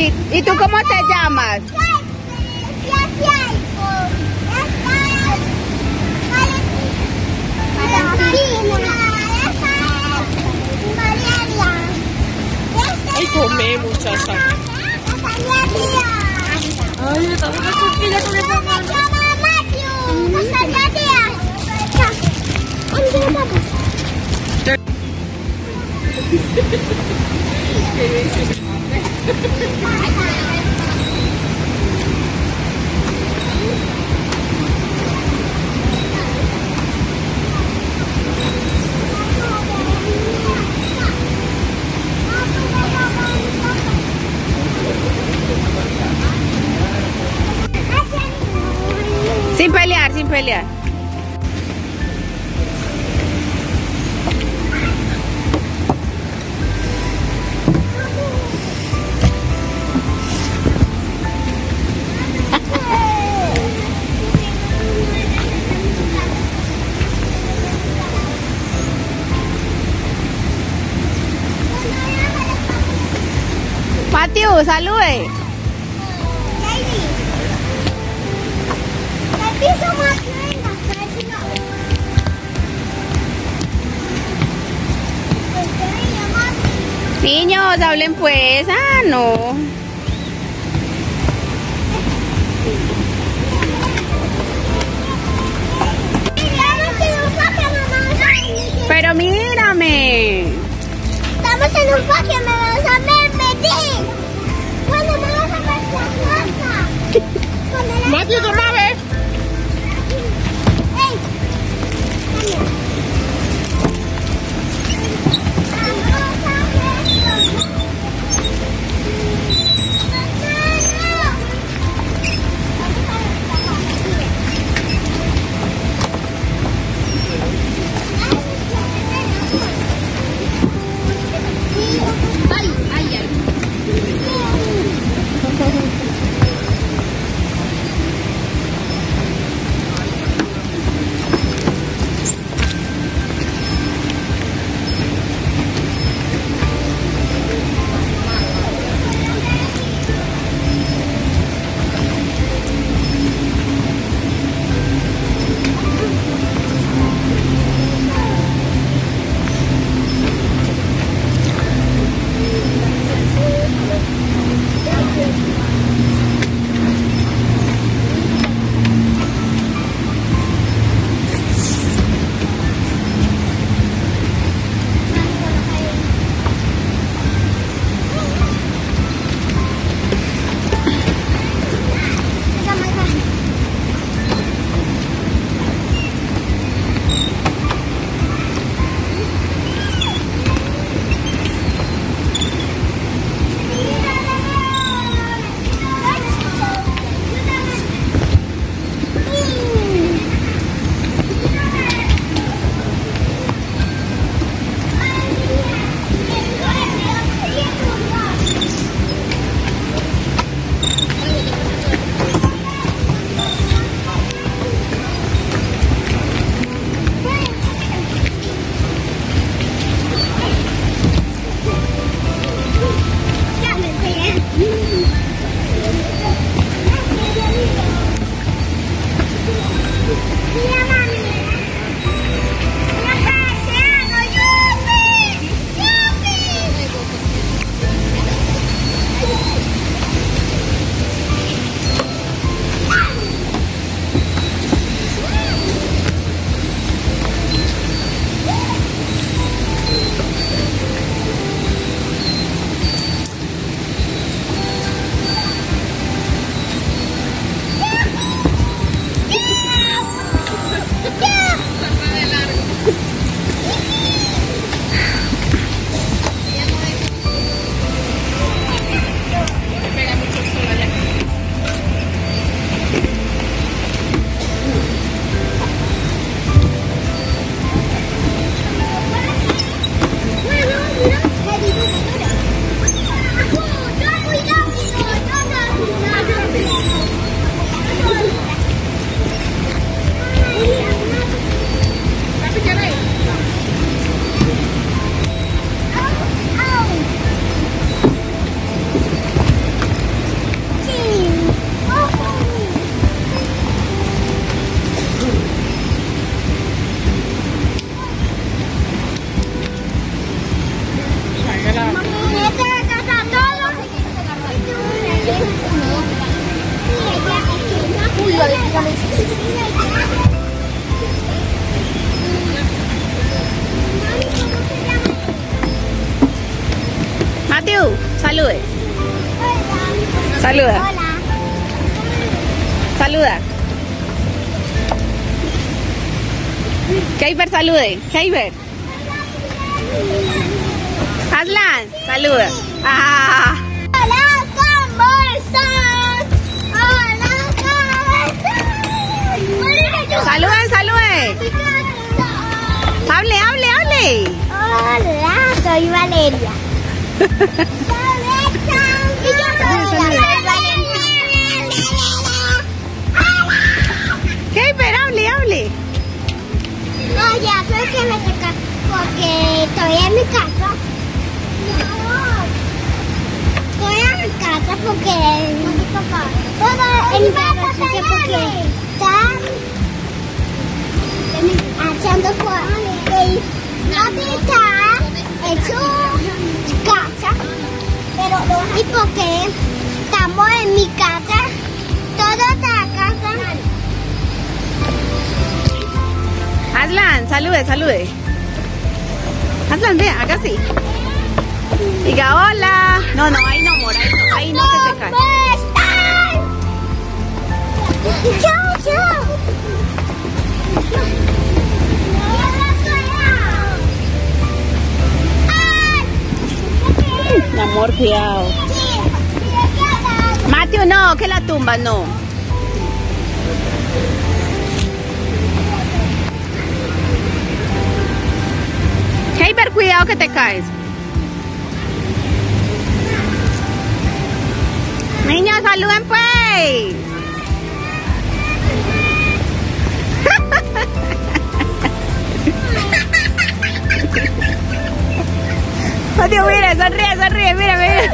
¿Y, ¿Y tú cómo te llamas? Ay, come, muchacha. Ay, estamos una chiquilla con esta mano. Sin pelear, sin pelear. Matthew, salude. Niños, hablen pues. Ah, no. Pero mírame. Estamos en un parque, me vas a ver, Matthew, toma a Mateo, salude. Hola. Saluda. Hola. Saluda. Keiber, salude. Keiber. Aslan, saluda. Ah, Hola, ¿cómo estás? Hola, ¿cómo estás? saluden, salude. Hable, hable, hable. Hola, soy Valeria. soy Keiber, hable, hable. Oye, ¿sabes que me toca? Porque estoy en mi casa. En casa porque... Todo en mi casa porque están haciendo cosas. Papi está en su casa. Pero y porque estamos en mi casa, toda la casa. Aslan, salude, salude. Aslan, vea, acá sí. Diga hola. No, no, ahí no, amor, ahí no, ahí no que se cae. Mi amor, cuidado. Mateo, no, que la tumba, no. Keiber, cuidado que te caes. Saluden pues. Mateo, mira, sonríe, sonríe, mira, mira.